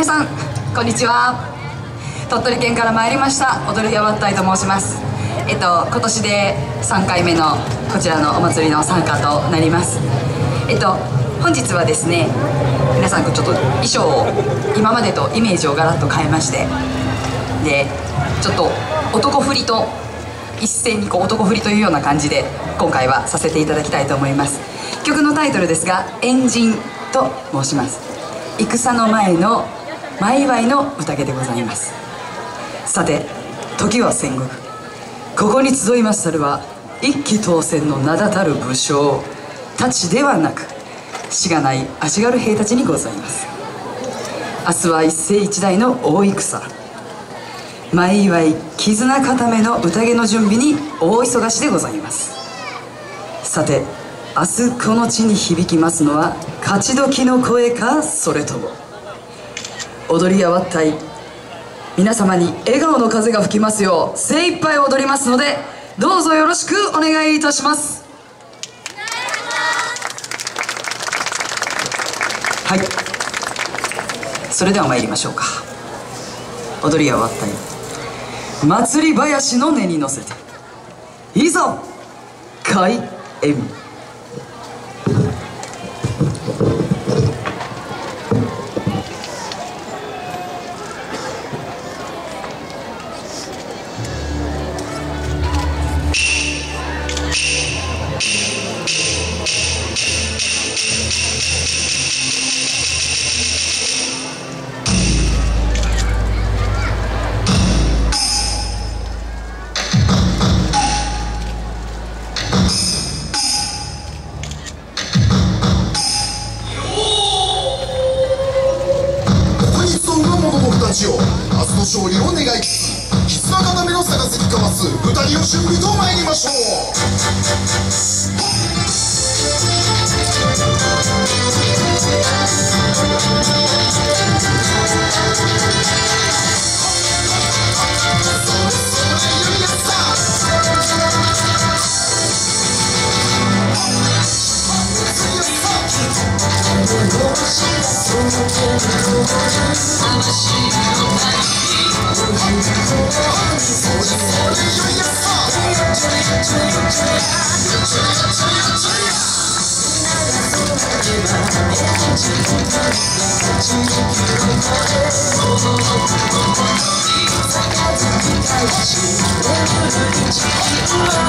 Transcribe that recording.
皆さんこんにちは。鳥取県から参りました。踊るやわったいと申します。えっと今年で3回目のこちらのお祭りの参加となります。えっと本日はですね皆さんちょっと衣装を今までとイメージをガラッと変えましてでちょっと男振りと一斉にこう男振りというような感じで今回はさせていただきたいと思います。曲のタイトルですが「エンジン」と申します。戦の前の前祝いの宴でございます。さて時は戦国。ここに集いましたるは一騎当選の名だたる武将たちではなくしがない足軽兵たちにございます。明日は一世一代の大戦。前祝い絆固めの宴の準備に大忙しでございます。さて明日この地に響きますのは勝ち時の声かそれとも。踊り合わったい。皆様に笑顔の風が吹きますよう精一杯踊りますのでどうぞよろしくお願いいたします。はい。それでは参りましょうか。踊り合わったい。祭り林の根に乗せていざ開演。固めの探せにかます。二人を準備と参りましょう。我们就要在摇着摇着摇着呀摇着摇着摇着呀你那么多的爱恋没人记得当初也不该说我们在一起惹人哭泣